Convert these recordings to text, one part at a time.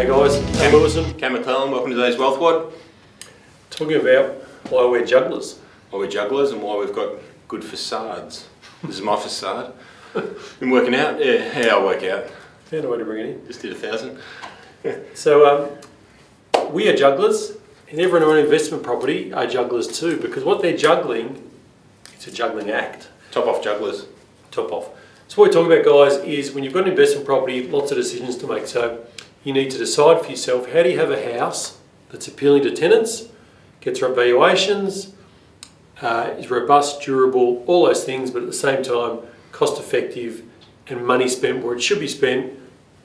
Hey guys, Cam Lewison. Cam McLellan, welcome to today's Wealth WOD. Talking about why we're jugglers. Why we're jugglers and why we've got good facades. This is my facade. Been working out? Yeah, yeah, I'll work out. Found a way to bring it in. Just did a thousand. So um, we are jugglers, and everyone on investment property are jugglers too, because what they're juggling, it's a juggling act. Top off jugglers. Top off. So what we're talking about, guys, is when you've got an investment property, lots of decisions to make. So you need to decide for yourself, how do you have a house that's appealing to tenants, gets valuations, uh, is robust, durable, all those things, but at the same time, cost effective and money spent where it should be spent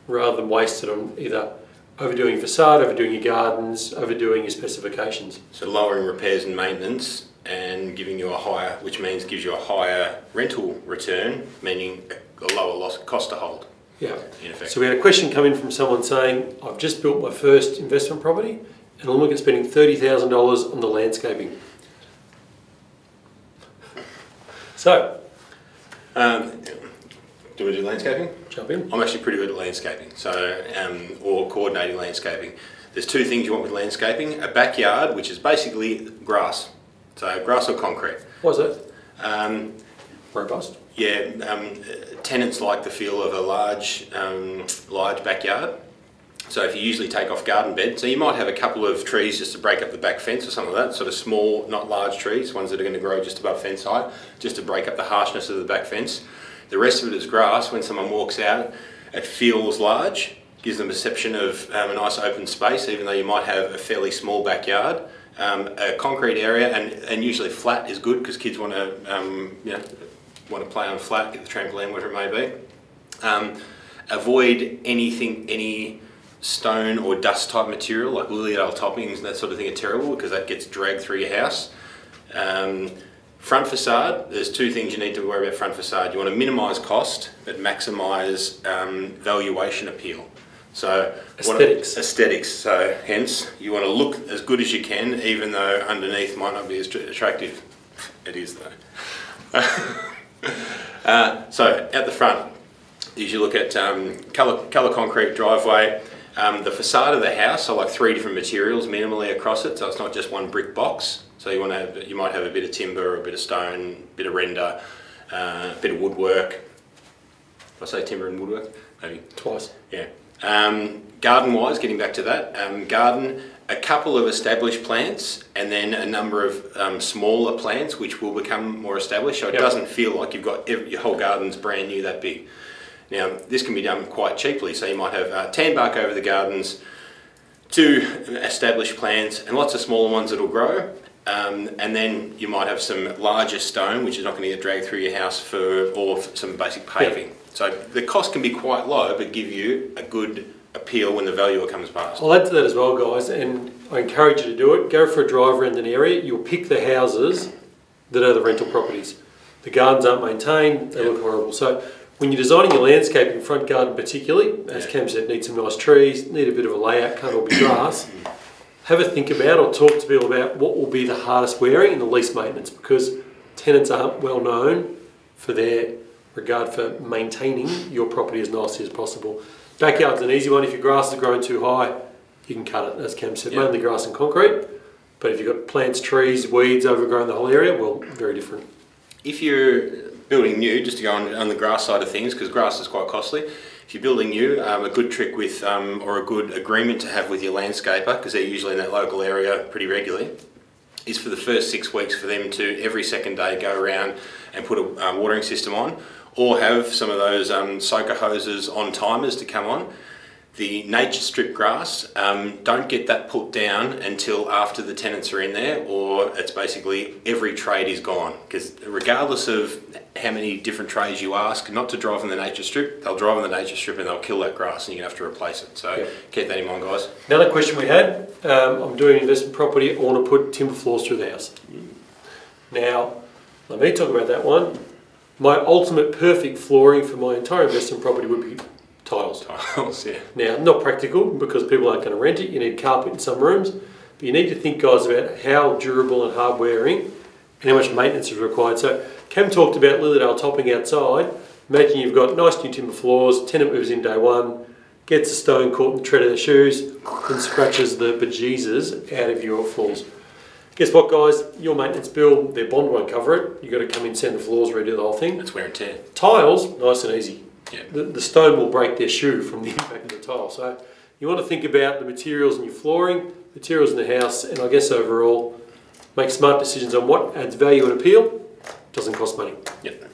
rather than wasted on either overdoing your facade, overdoing your gardens, overdoing your specifications. So lowering repairs and maintenance and giving you a higher, which means gives you a higher rental return, meaning a lower loss cost to hold. Yeah. In effect. So we had a question come in from someone saying, I've just built my first investment property and I'm looking at spending $30,000 on the landscaping. So, Um, do we do landscaping? jump in. I'm actually pretty good at landscaping, so um, or coordinating landscaping. There's two things you want with landscaping: a backyard, which is basically grass, so grass or concrete. What was it? Um, Robust. Yeah, um, tenants like the feel of a large, um, large backyard. So if you usually take off garden bed, so you might have a couple of trees just to break up the back fence or something like that, sort of small, not large trees, ones that are going to grow just above fence height, just to break up the harshness of the back fence. The rest of it is grass. When someone walks out, it feels large, gives them a perception of um, a nice open space, even though you might have a fairly small backyard. Um, a concrete area, and, and usually flat is good because kids want to, um, you know, want to play on flat, get the trampoline, whatever it may be. Um, avoid anything, any stone or dust type material like Lilydale toppings and that sort of thing are terrible because that gets dragged through your house. Um, front facade, there's two things you need to worry about front facade. You want to minimise cost but maximise um, valuation appeal. So what- Aesthetics. aesthetics. So hence you want to look as good as you can even though underneath might not be as tr- attractive. It is though. uh, so at the front, is you look at um, colour, colour concrete driveway, um, the facade of the house, are like three different materials minimally across it, so it's not just one brick box. So you want to have, you might have a bit of timber, a bit of stone, a bit of render, uh, a bit of woodwork. Did I say timber and woodwork? Maybe. Twice. Yeah. Um, garden wise, getting back to that, um, garden, a couple of established plants and then a number of um, smaller plants which will become more established so it Yep. doesn't feel like you've got every, your whole garden's brand new that big. Now, this can be done quite cheaply, so you might have uh, tan bark over the gardens, two established plants, and lots of smaller ones that'll grow. Um, and then you might have some larger stone, which is not going to get dragged through your house for, or for some basic paving. So the cost can be quite low, but give you a good appeal when the valuer comes past. I'll add to that as well, guys, and I encourage you to do it. Go for a drive around an area. You'll pick the houses that are the rental properties. The gardens aren't maintained, they look horrible. So when you're designing your landscaping, front garden particularly, as Yeah. Cam said, need some nice trees, need a bit of a layout, can't all be grass. Have a think about or talk to people about what will be the hardest wearing and the least maintenance because tenants aren't well known for their regard for maintaining your property as nicely as possible. Backyard's an easy one. If your grass is growing too high, you can cut it, as Cam said, Yeah. mainly grass and concrete. But if you've got plants, trees, weeds overgrowing the whole area, well, very different. If you're building new, just to go on, on the grass side of things, because grass is quite costly, if you're building new, um, a good trick with, um, or a good agreement to have with your landscaper, because they're usually in that local area pretty regularly, is for the first six weeks for them to every second day go around and put a um, watering system on, or have some of those um, soaker hoses on timers to come on. The nature strip grass, um, don't get that put down until after the tenants are in there, or it's basically every trade is gone. Because regardless of how many different trades you ask, not to drive on the nature strip, they'll drive on the nature strip and they'll kill that grass, and you're gonna have to replace it. So Yeah. keep that in mind, guys. Another question we had, um, I'm doing investment property, I want to put timber floors through the house. Now, let me talk about that one. My ultimate perfect flooring for my entire investment property would be tiles. Tiles, yeah. Now, not practical because people aren't going to rent it. You need carpet in some rooms, but you need to think, guys, about how durable and hard wearing and how much maintenance is required. So, Cam talked about Lilydale topping outside. Imagine you've got nice new timber floors, tenant moves in day one, gets the stone caught in the tread of their shoes, and scratches the bejesus out of your floors. Guess what, guys? Your maintenance bill, their bond won't cover it. You've got to come in, sand the floors, redo the whole thing. That's wear and tear. Tiles, nice and easy. Yeah. The, the stone will break their shoe from the impact of the tile. So you want to think about the materials in your flooring, materials in the house, and I guess overall, make smart decisions on what adds value and appeal, doesn't cost money. Yep.